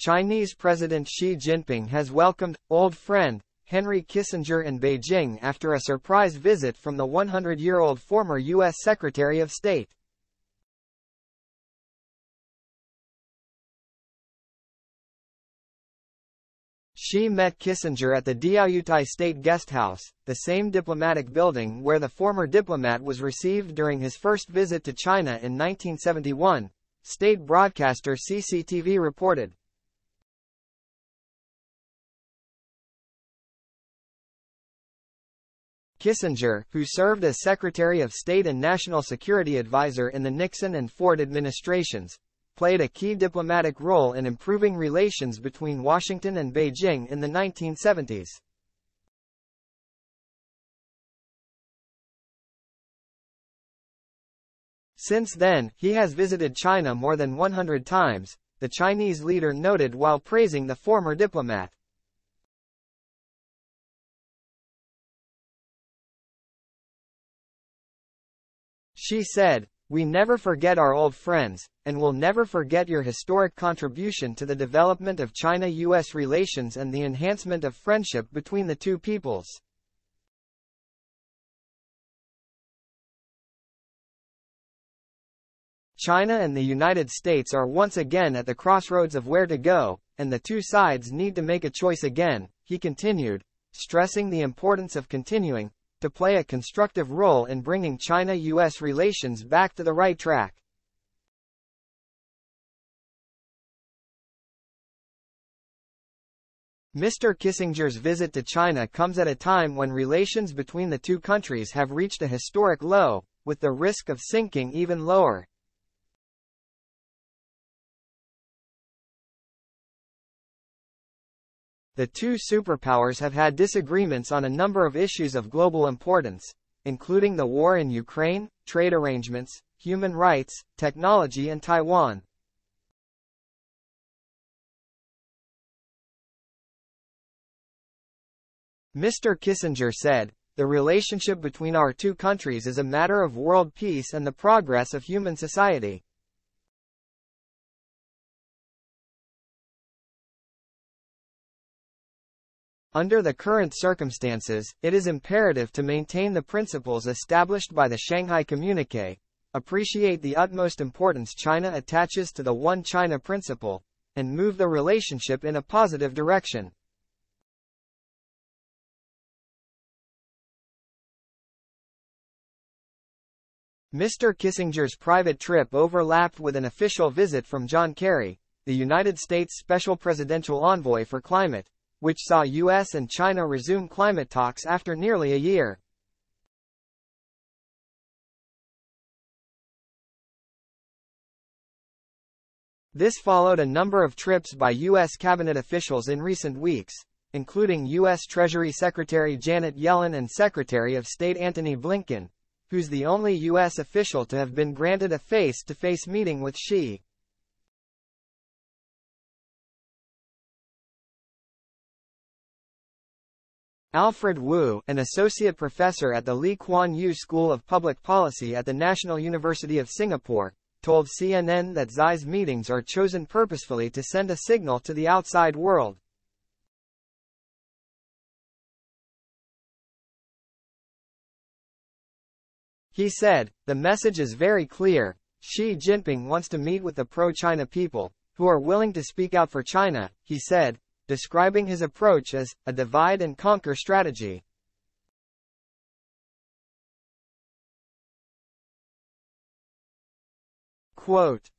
Chinese President Xi Jinping has welcomed old friend Henry Kissinger in Beijing after a surprise visit from the 100-year-old former U.S. Secretary of State. Xi met Kissinger at the Diaoyutai State Guest House, the same diplomatic building where the former diplomat was received during his first visit to China in 1971, state broadcaster CCTV reported. Kissinger, who served as Secretary of State and National Security Advisor in the Nixon and Ford administrations, played a key diplomatic role in improving relations between Washington and Beijing in the 1970s. Since then, he has visited China more than 100 times, the Chinese leader noted while praising the former diplomat. Xi said, We never forget our old friends, and will never forget your historic contribution to the development of China-US relations and the enhancement of friendship between the two peoples. China and the United States are once again at the crossroads of where to go, and the two sides need to make a choice again, he continued, stressing the importance of continuing, to play a constructive role in bringing China-US relations back to the right track. Mr. Kissinger's visit to China comes at a time when relations between the two countries have reached a historic low, with the risk of sinking even lower. The two superpowers have had disagreements on a number of issues of global importance, including the war in Ukraine, trade arrangements, human rights, technology and Taiwan. Mr. Kissinger said, the relationship between our two countries is a matter of world peace and the progress of human society. Under the current circumstances, it is imperative to maintain the principles established by the Shanghai Communique, appreciate the utmost importance China attaches to the One China principle, and move the relationship in a positive direction. Mr. Kissinger's private trip overlapped with an official visit from John Kerry, the United States Special Presidential Envoy for Climate, which saw U.S. and China resume climate talks after nearly a year. This followed a number of trips by U.S. cabinet officials in recent weeks, including U.S. Treasury Secretary Janet Yellen and Secretary of State Antony Blinken, who's the only U.S. official to have been granted a face-to-face -face meeting with Xi. Alfred Wu, an associate professor at the Lee Kuan Yew School of Public Policy at the National University of Singapore, told CNN that Xi's meetings are chosen purposefully to send a signal to the outside world. He said, the message is very clear. Xi Jinping wants to meet with the pro-China people, who are willing to speak out for China, he said, describing his approach as a divide and conquer strategy. Quote,